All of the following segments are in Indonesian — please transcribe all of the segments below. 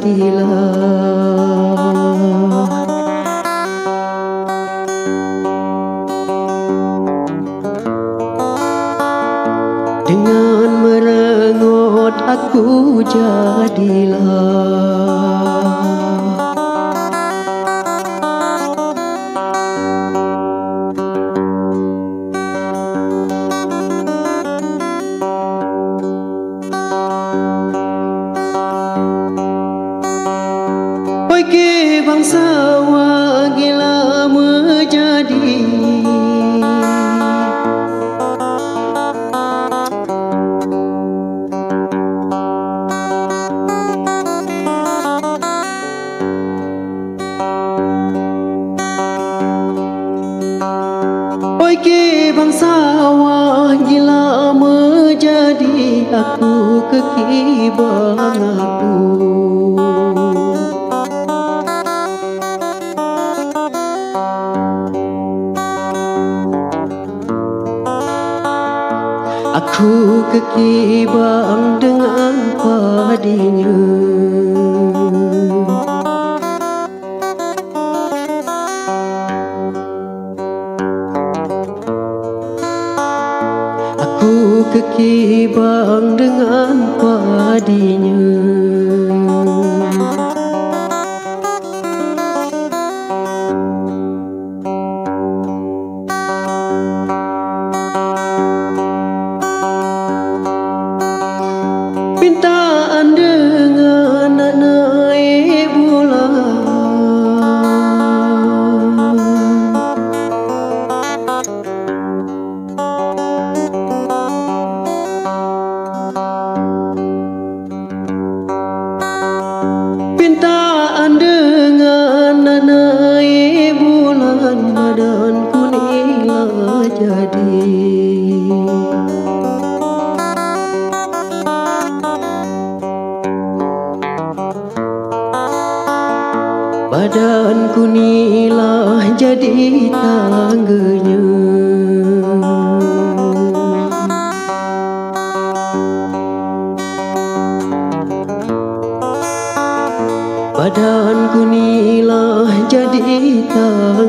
jadilah Dengan merengut aku jadilah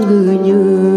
ngư như.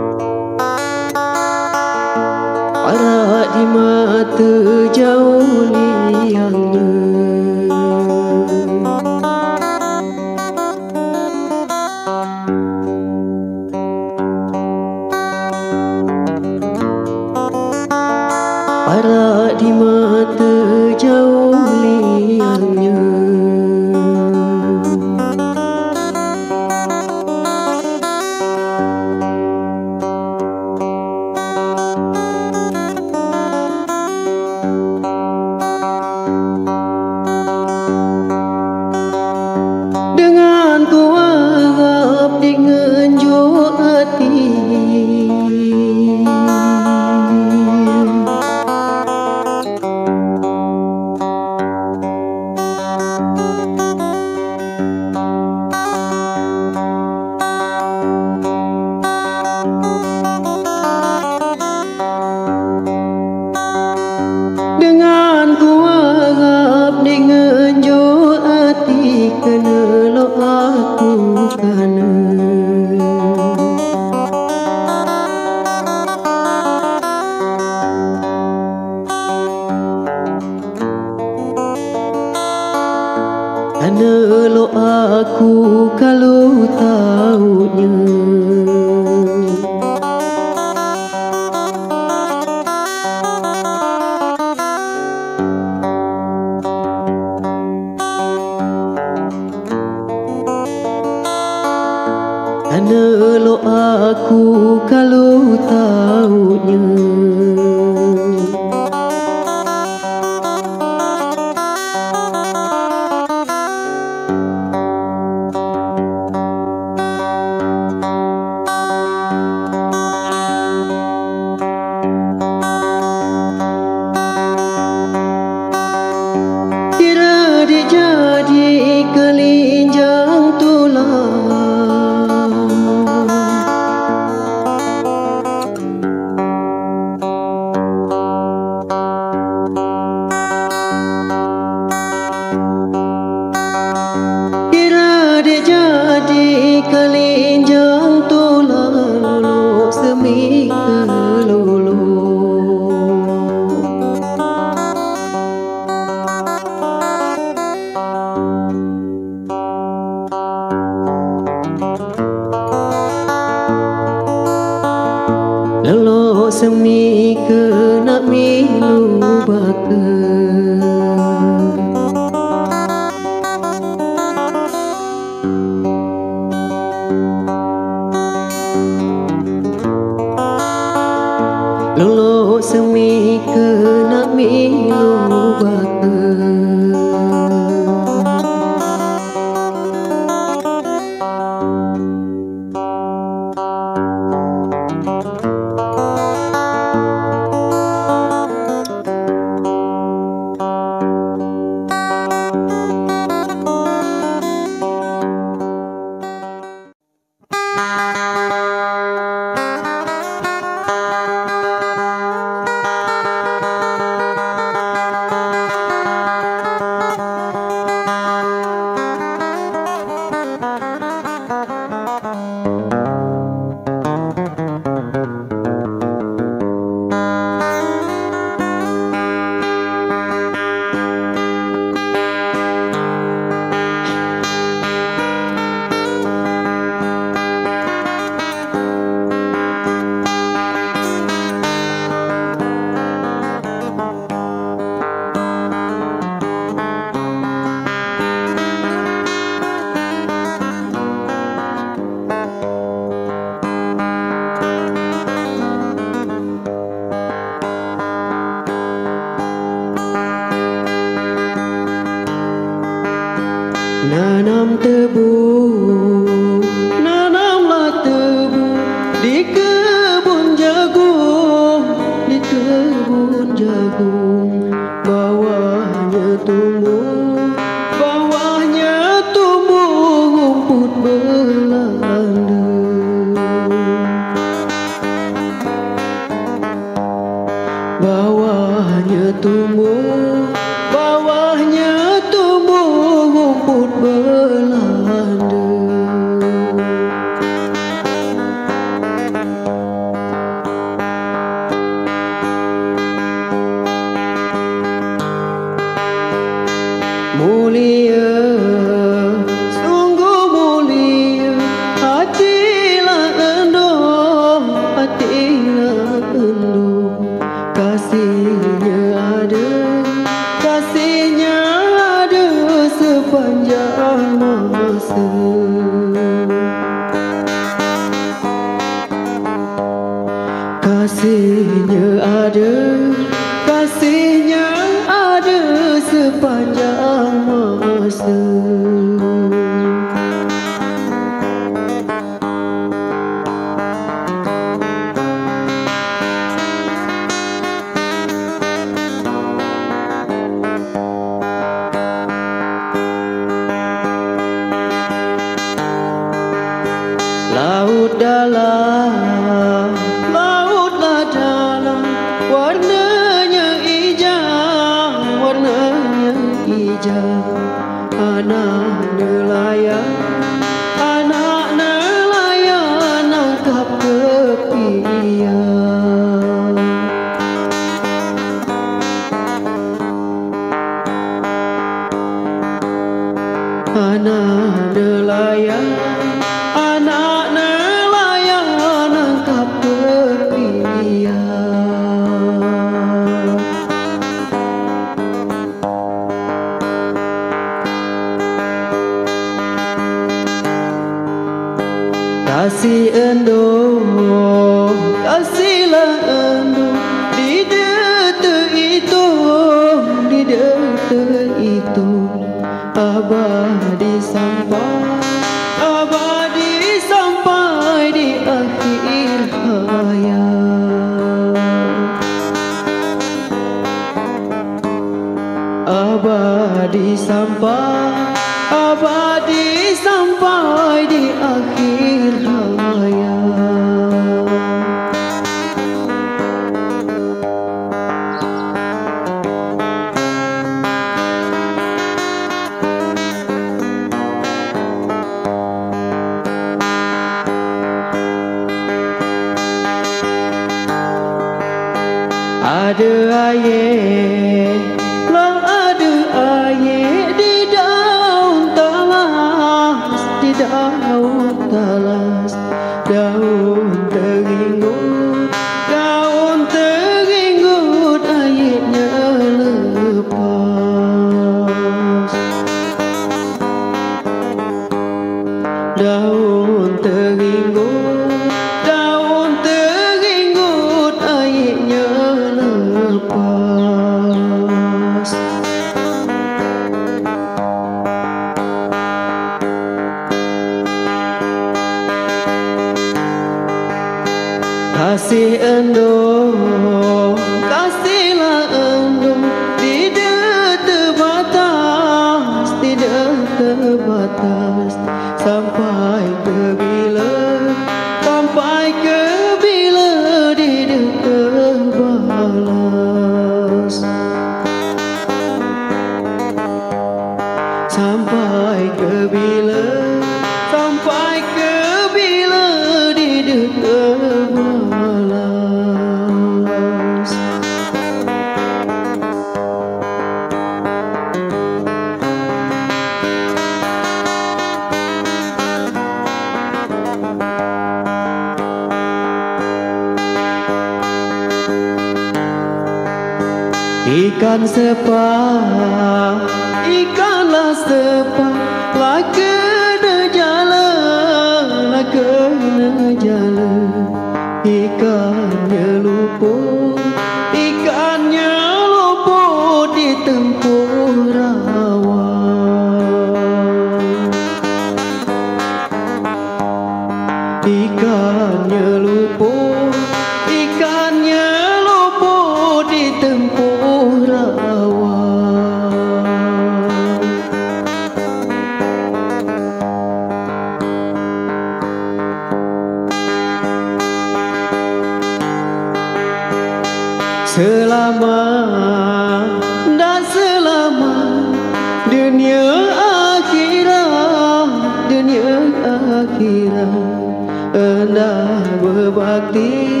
भक्ति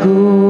aku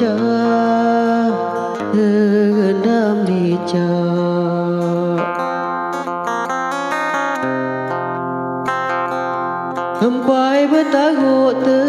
cha nam ni cha Hãy subscribe cho kênh Ghiền Mì Gõ Để không bỏ lỡ những video hấp dẫn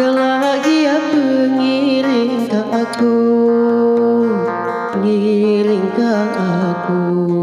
Segala ia pengiring ke aku Pengiring ke aku.